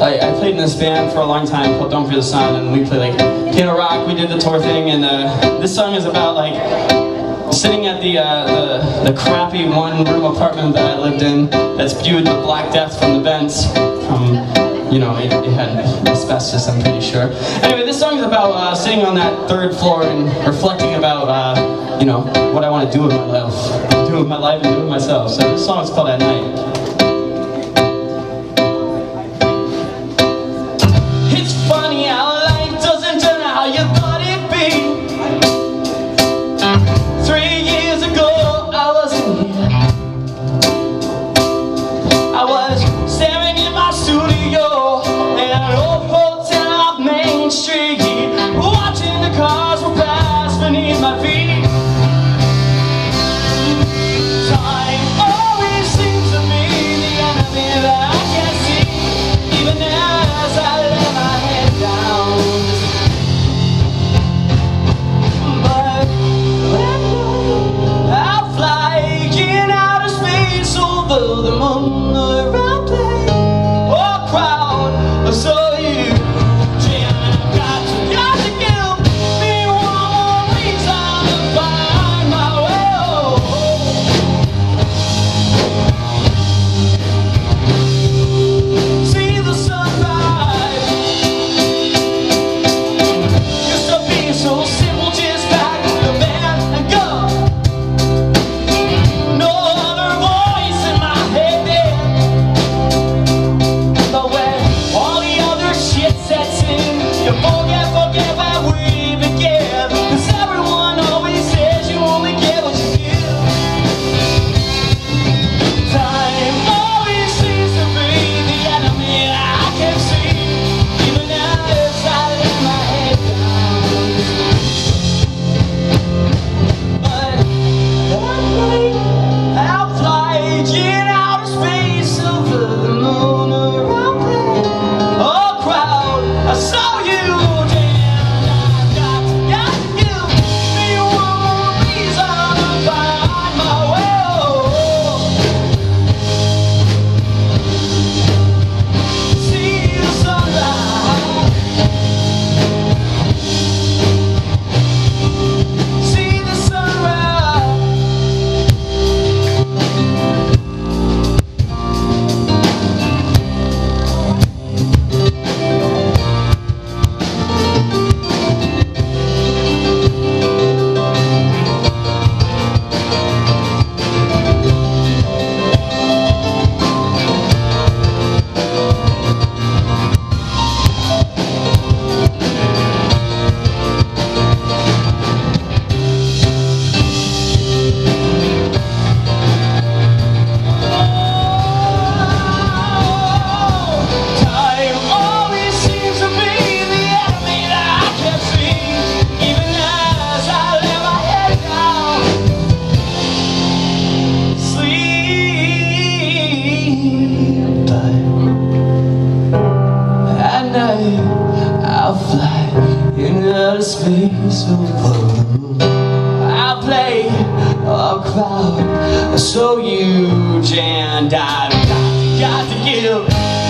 I, I played in this band for a long time called Don't Fear the Sun, and we played like piano rock. We did the tour thing, and uh, this song is about like sitting at the, uh, the, the crappy one-room apartment that I lived in that's viewed the Black Death from the vents from, you know, it, it had asbestos, I'm pretty sure. Anyway, this song is about uh, sitting on that third floor and reflecting about, uh, you know, what I want to do with my life, do with my life and do with myself. So this song is called At Night. Over. I'll play a crowd, so you and got, got to give